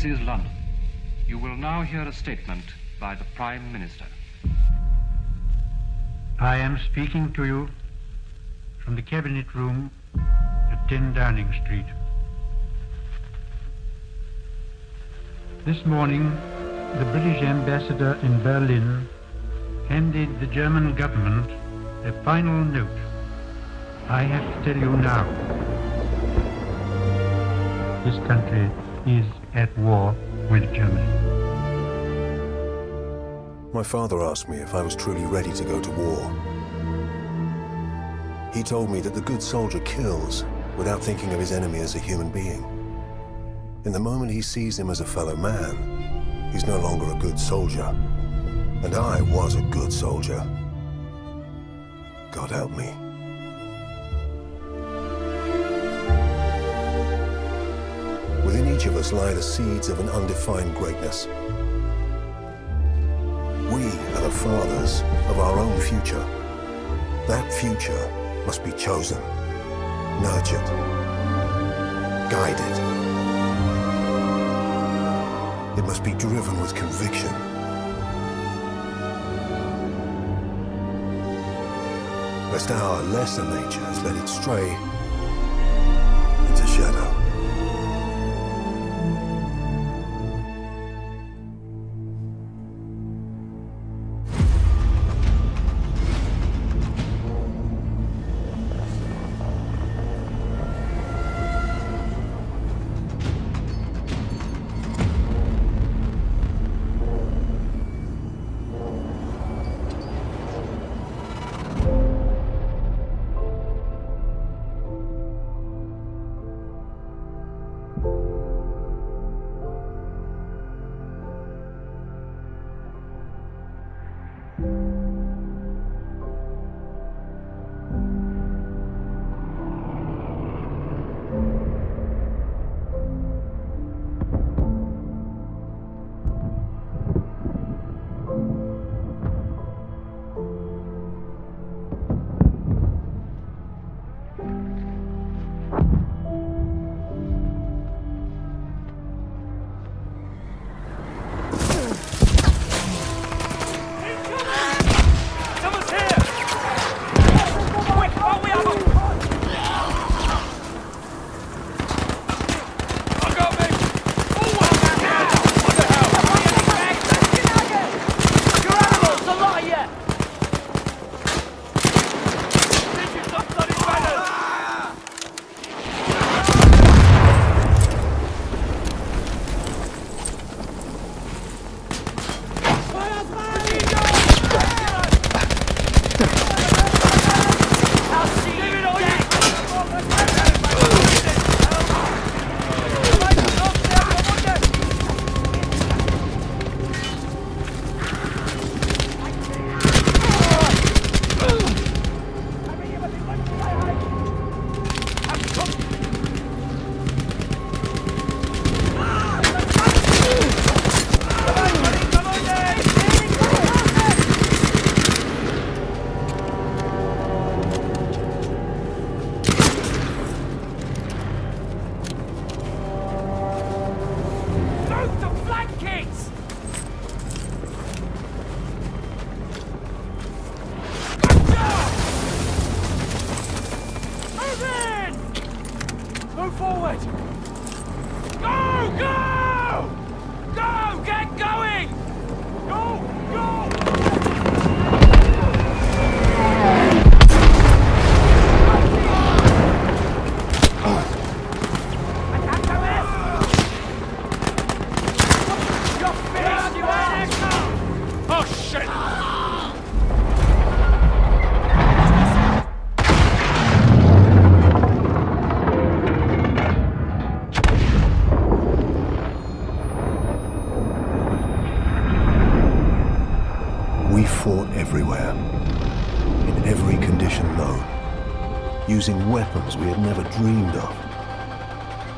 This is London. You will now hear a statement by the Prime Minister. I am speaking to you from the Cabinet Room at 10 Downing Street. This morning, the British ambassador in Berlin handed the German government a final note. I have to tell you now. This country is at war with Germany. My father asked me if I was truly ready to go to war. He told me that the good soldier kills without thinking of his enemy as a human being. In the moment he sees him as a fellow man, he's no longer a good soldier. And I was a good soldier. God help me. Within each of us lie the seeds of an undefined greatness. We are the fathers of our own future. That future must be chosen, nurtured, guided. It must be driven with conviction. Lest our lesser natures let it stray weapons we had never dreamed of.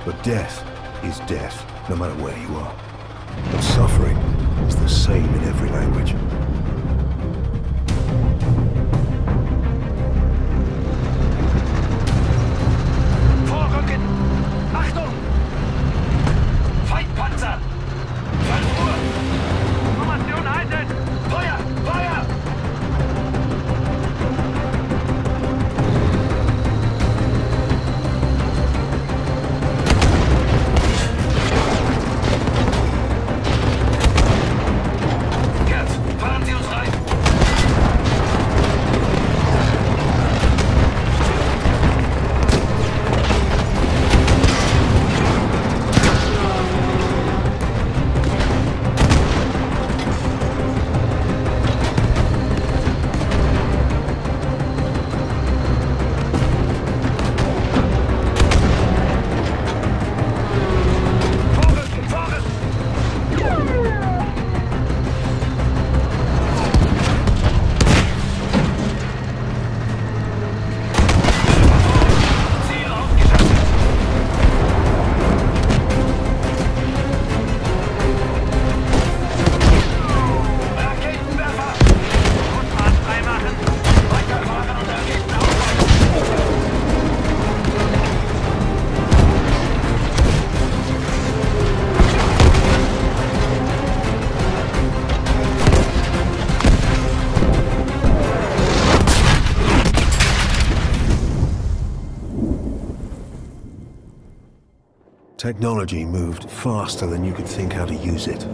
But death is death, no matter where you are. And suffering is the same in every language. Technology moved faster than you could think how to use it.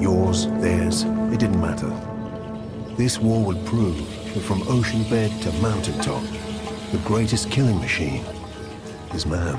Yours, theirs, it didn't matter. This war would prove that from ocean bed to mountaintop, the greatest killing machine is man.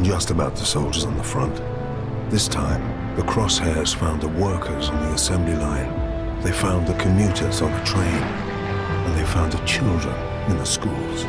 Wasn't just about the soldiers on the front. This time, the crosshairs found the workers on the assembly line. They found the commuters on the train. And they found the children in the schools.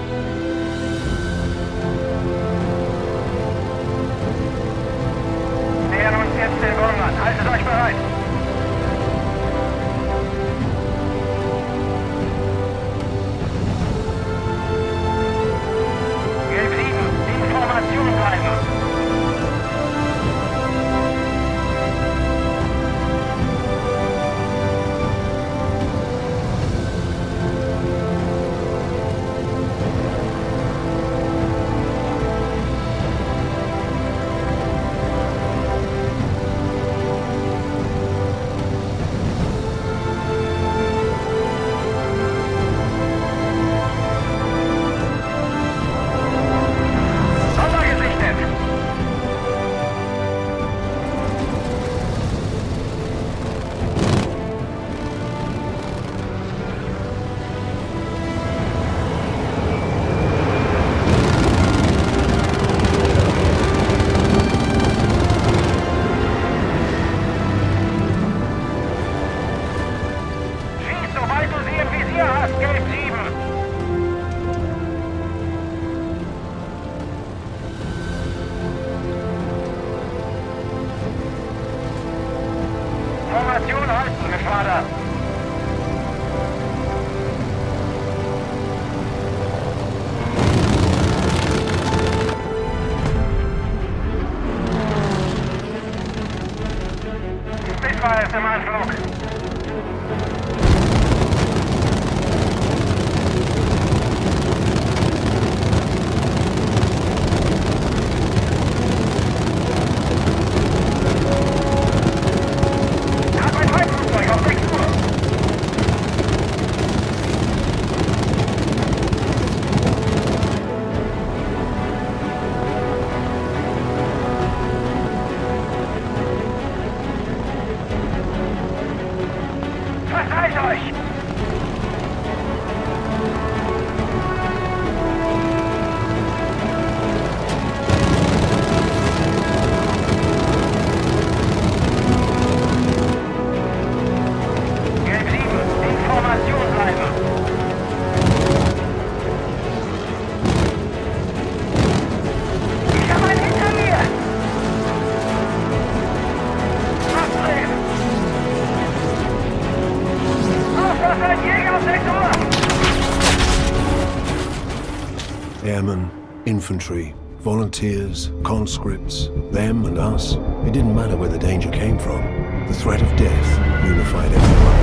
Infantry, volunteers, conscripts, them and us. It didn't matter where the danger came from. The threat of death unified everyone.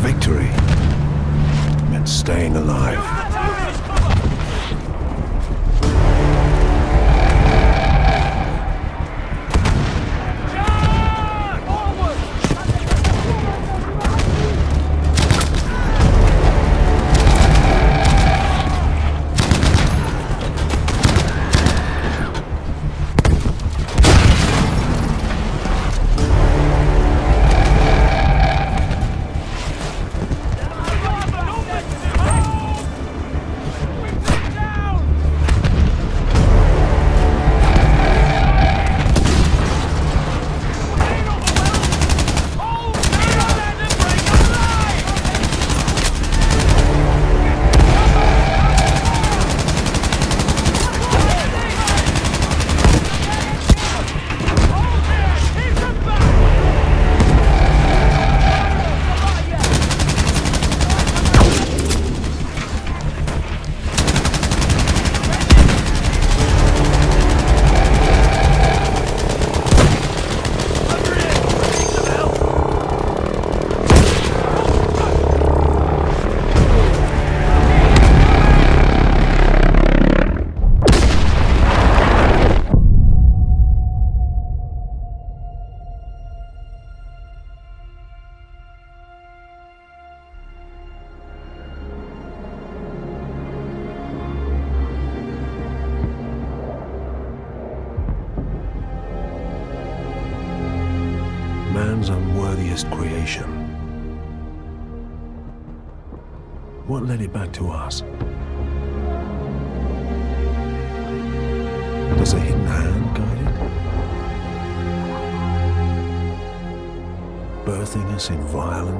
Victory meant staying alive.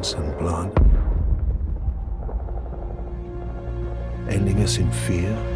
Violence and blood? Ending us in fear?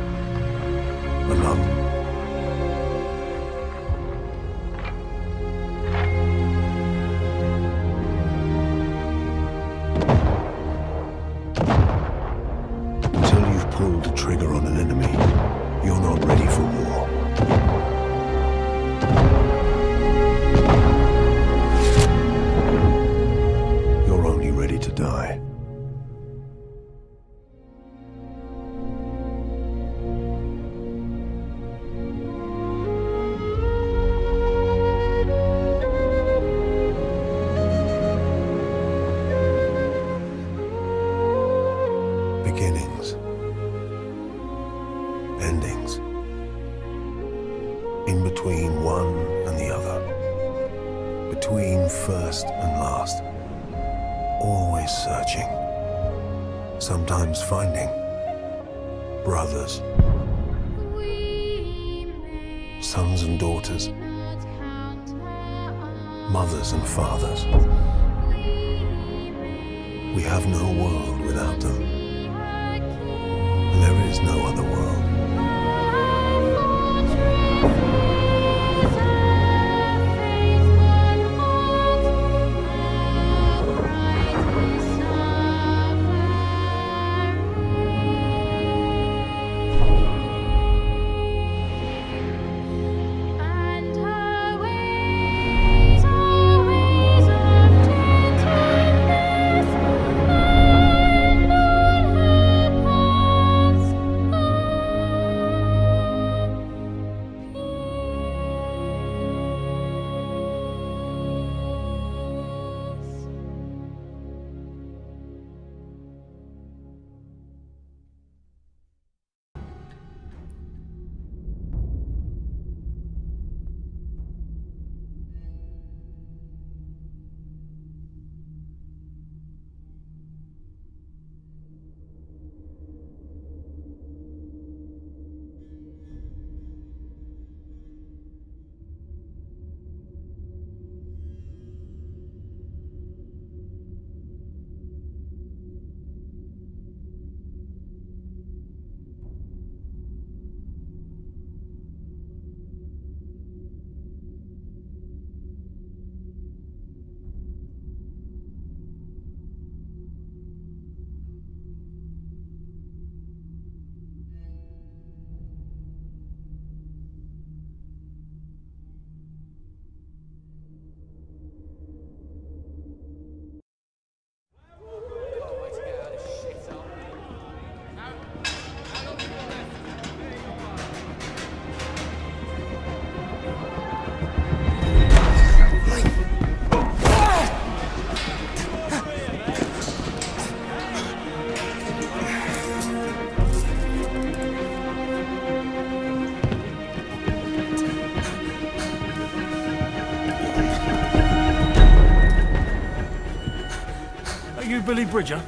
Bridger?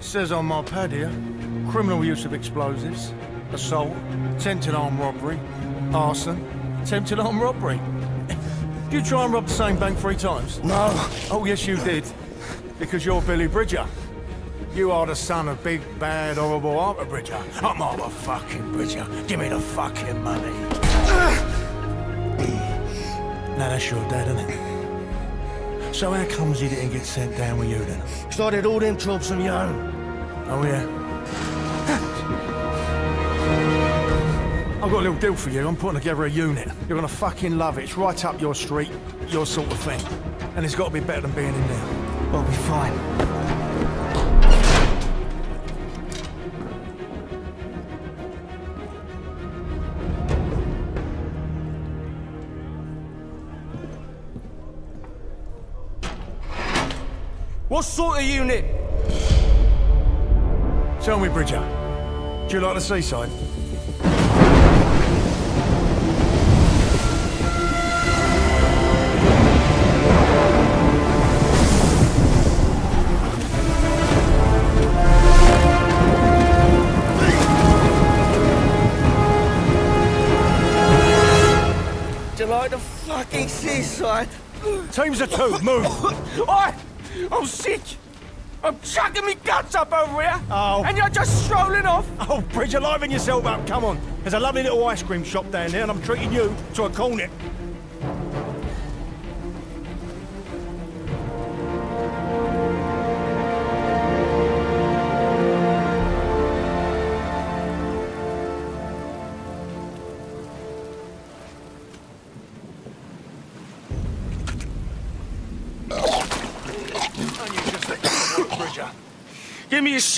Says on my pad here, criminal use of explosives, assault, attempted armed robbery, arson, attempted armed robbery. Did you try and rob the same bank three times? No. Oh, yes, you did. Because you're Billy Bridger. You are the son of big, bad, horrible Arthur Bridger. I'm Arthur fucking Bridger. Give me the fucking money. now that's your dad, isn't it? So how comes he didn't get sent down with you then? Started all them jobs on your own. Oh yeah. I've got a little deal for you. I'm putting together a unit. You're gonna fucking love it. It's right up your street, your sort of thing. And it's got to be better than being in there. I'll be fine. What sort of unit? Tell me, Bridger. Do you like the seaside? Do you like the fucking seaside? Times of two, move! Oi! Oh, I'm sick. I'm chucking me guts up over here. Oh. And you're just strolling off. Oh, Bridge, you're liven yourself up. Come on. There's a lovely little ice cream shop down there, and I'm treating you to a cornet.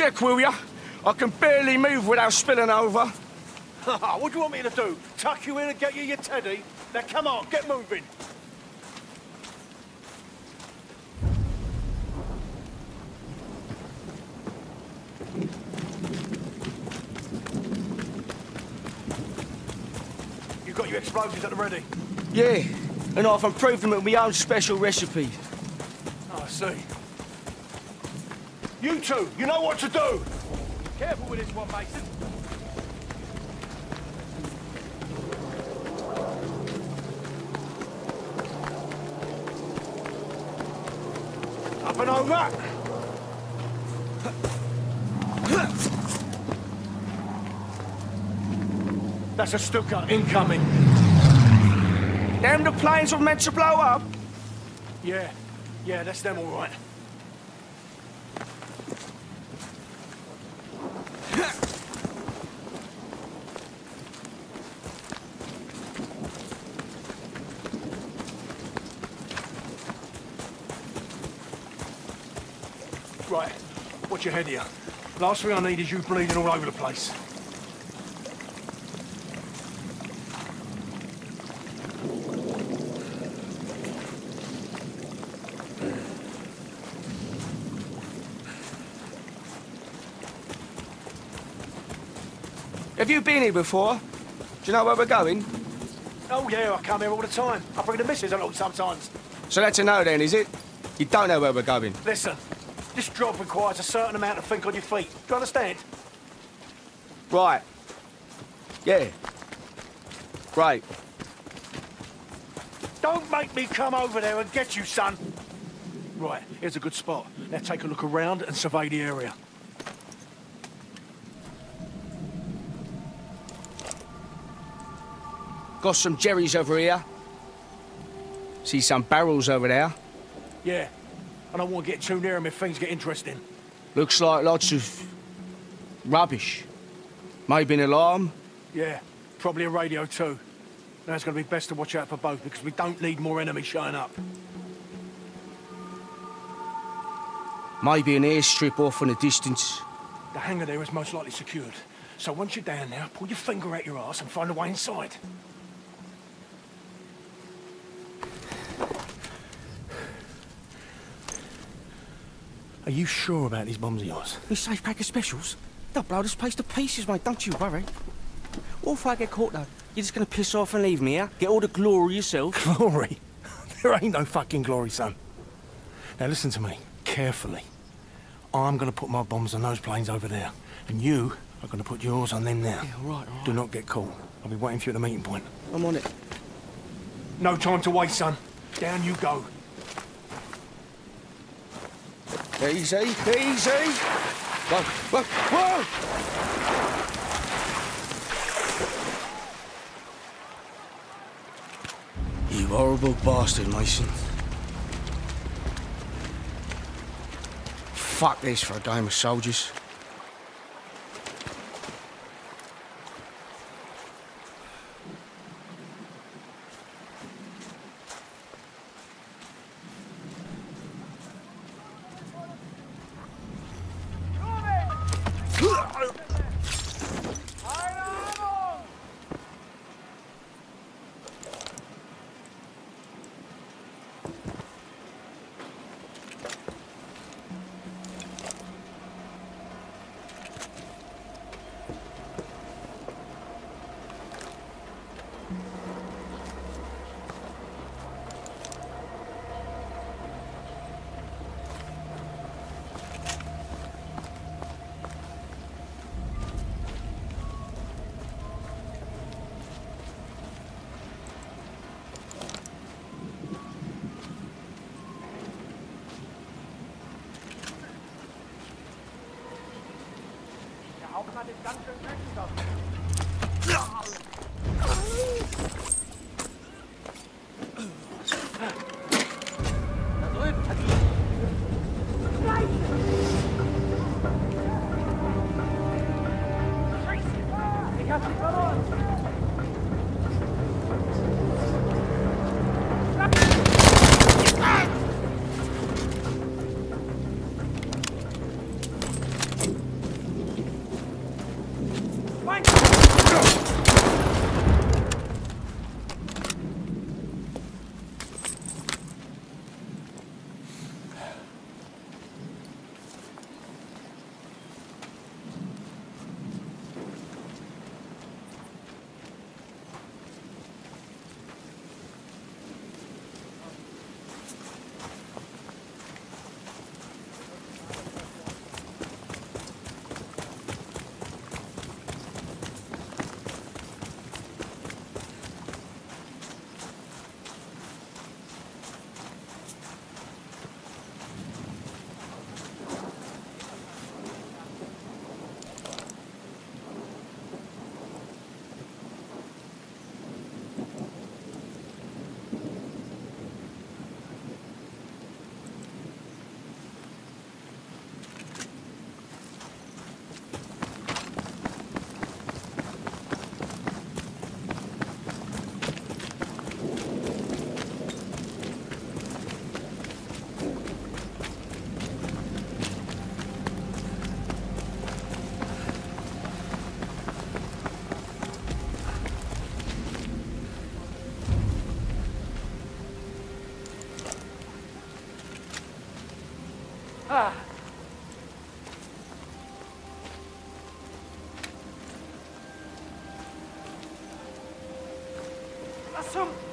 A will ya? I can barely move without spilling over. what do you want me to do? Tuck you in and get you your teddy? Now come on, get moving. You've got your explosives at the ready? Yeah, and I've improved them with my own special recipe. Oh, I see. You two, you know what to do. Careful with this one, Mason. Up and over. That's a Stuka incoming. Them the planes were meant to blow up? Yeah, yeah, that's them all. Right, watch your head here. Last thing I need is you bleeding all over the place. Have you been here before? Do you know where we're going? Oh yeah, I come here all the time. I bring the missus along sometimes. So that's a no then, is it? You don't know where we're going. Listen, this job requires a certain amount of think on your feet. Do you understand? Right. Yeah. Great. Don't make me come over there and get you, son. Right, here's a good spot. Now take a look around and survey the area. Got some jerrys over here. See some barrels over there. Yeah, I don't want to get too near him if things get interesting. Looks like lots of rubbish. Maybe an alarm. Yeah, probably a radio too. Now it's going to be best to watch out for both because we don't need more enemies showing up. Maybe an airstrip off in the distance. The hangar there is most likely secured. So once you're down there, pull your finger out your ass and find a way inside. Are you sure about these bombs of yours? This safe pack of specials? They'll blow this place to pieces, mate. Don't you worry. What if I get caught, though? You're just gonna piss off and leave me, yeah? Get all the glory yourself? Glory? there ain't no fucking glory, son. Now listen to me, carefully. I'm gonna put my bombs on those planes over there, and you are gonna put yours on them there. Yeah, all right, all right. Do not get caught. I'll be waiting for you at the meeting point. I'm on it. No time to waste, son. Down you go. Easy, easy. Whoa, whoa, whoa! You horrible bastard, Mason. Fuck this for a game of soldiers. Auch mal den ganz schön Köchen ああ Awesome.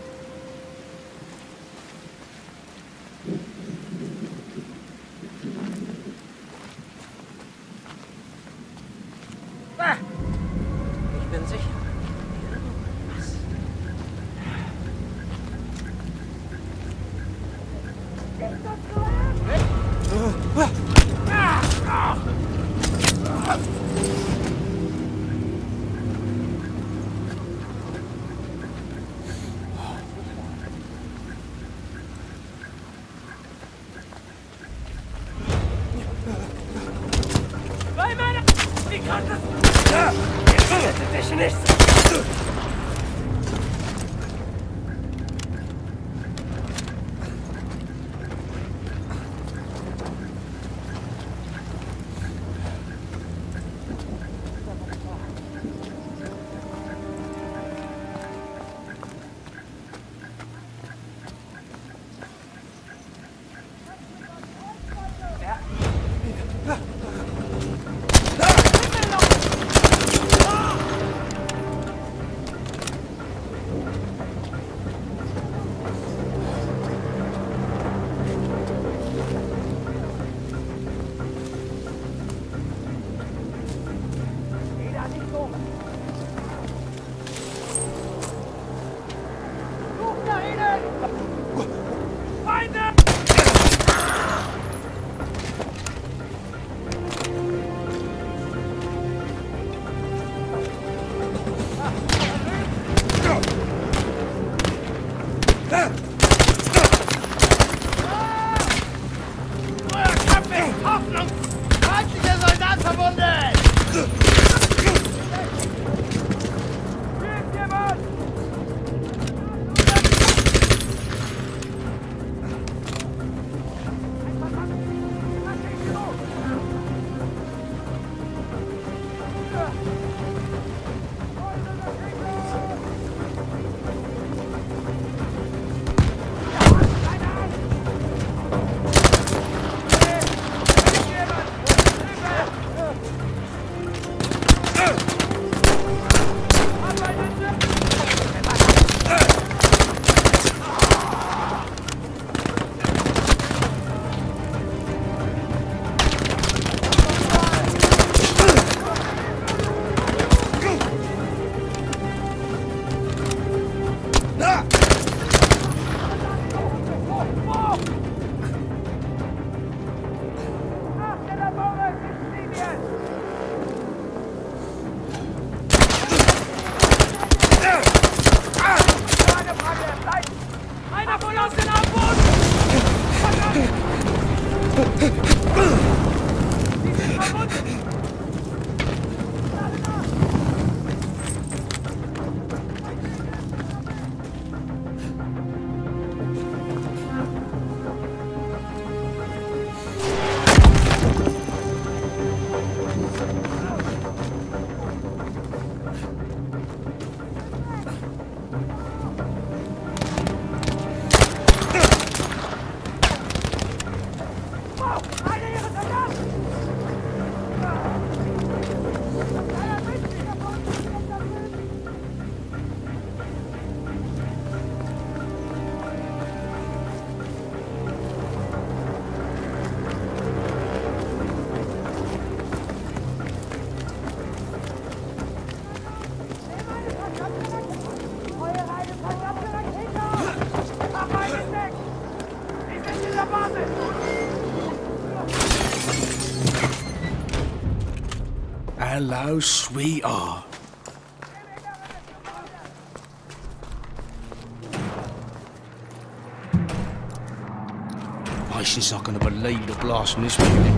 Hello, sweetheart. Mason's not gonna believe the blast from this building.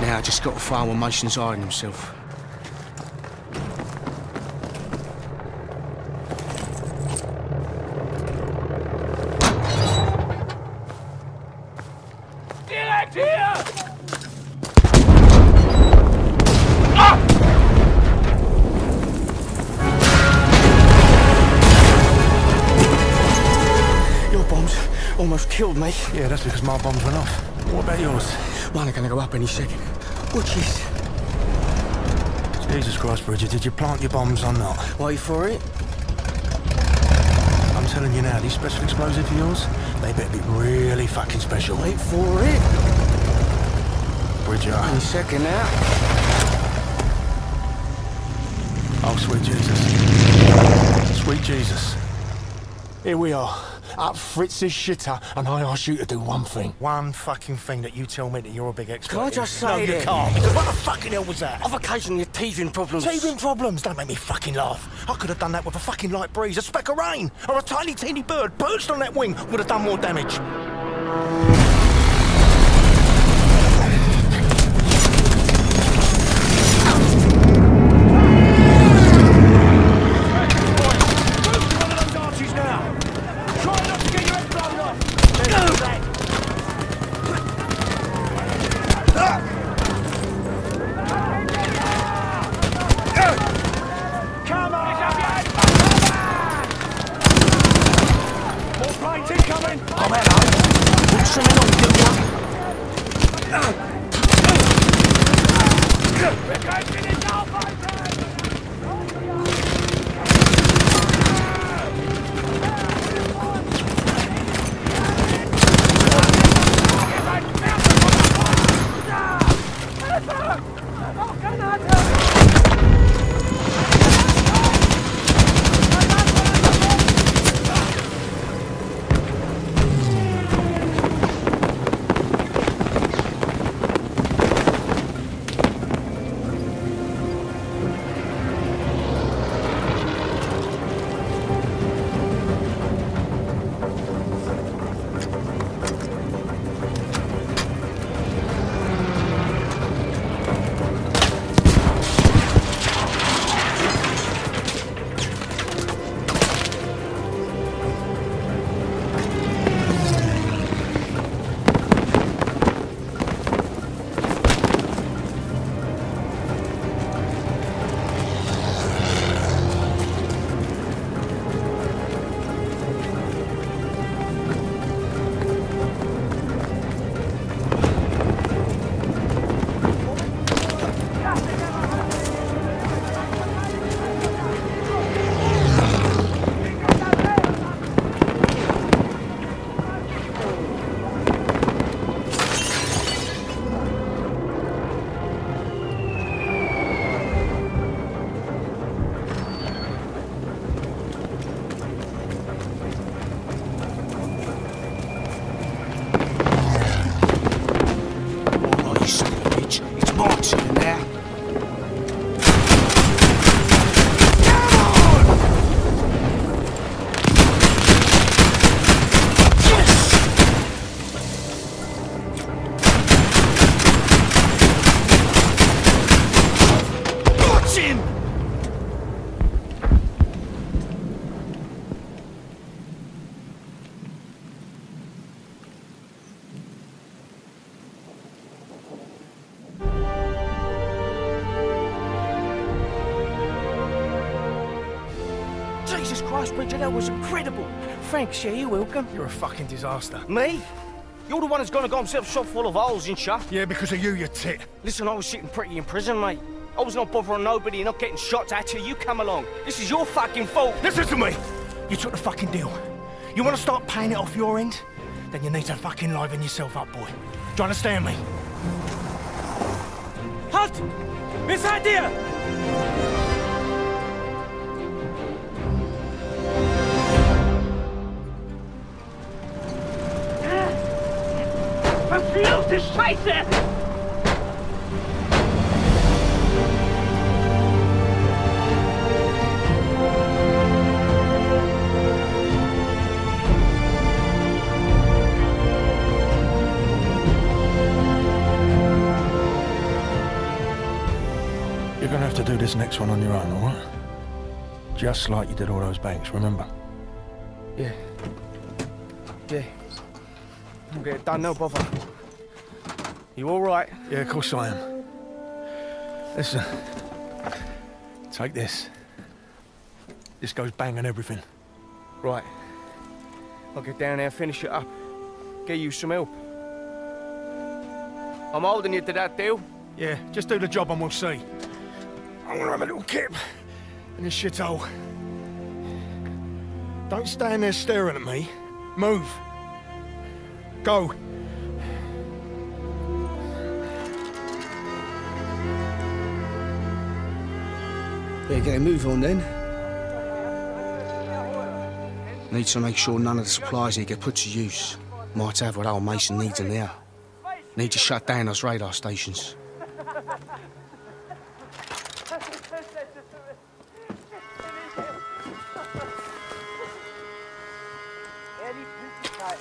Now I just got to find where Mason's hiding himself. Killed me. Yeah, that's because my bombs went off. What about yours? Mine are gonna go up any second. Watch this. Jesus Christ, Bridger, did you plant your bombs or not? Wait for it. I'm telling you now, these special explosives of yours, they better be really fucking special. Wait for it. Bridger. Any second now. Oh, sweet Jesus. Sweet Jesus. Here we are, up Fritz's shitter, and I ask you to do one thing. One fucking thing that you tell me that you're a big expert Can I in. just say No, you can't, because what the fucking hell was that? I've occasionally had teething problems. Teething problems, don't make me fucking laugh. I could have done that with a fucking light breeze, a speck of rain, or a tiny teeny bird perched on that wing would have done more damage. Christ, that was incredible. Thanks, yeah, you're welcome. You're a fucking disaster. Me? You're the one who's gonna got himself shot full of holes and shit. Yeah, because of you, you tit. Listen, I was sitting pretty in prison, mate. I was not bothering nobody not getting shots at you. You come along. This is your fucking fault. Listen to me! You took the fucking deal. You want to start paying it off your end? Then you need to fucking liven yourself up, boy. Do you understand me? Halt! verdammte Scheiße! You're gonna have to do this next one on your own, all right? Just like you did all those banks, remember? Yeah. Yeah. Okay, done no buffer. You all right? Yeah, of course I am. Listen, take this. This goes bang and everything. Right. I'll get down there and finish it up. Get you some help. I'm holding you to that deal. Yeah, just do the job and we'll see. I'm gonna have a little kip in this shithole. Don't stand there staring at me. Move. Go. Better get a move on then. Need to make sure none of the supplies here get put to use. Might have what old Mason needs in there. Need to shut down those radar stations. Er liebt Pünktlichkeit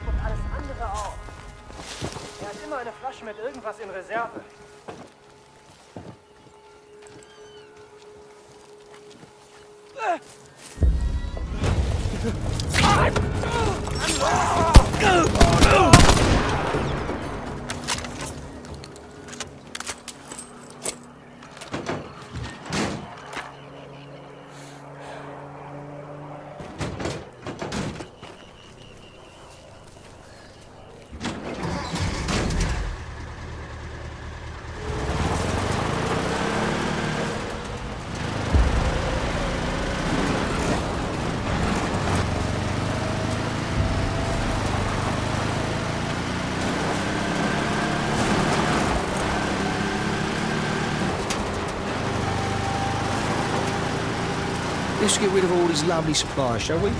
und alles andere auch. Hat immer eine Flasche mit irgendwas in Reserve. Let's get rid of all these lovely supplies, shall we?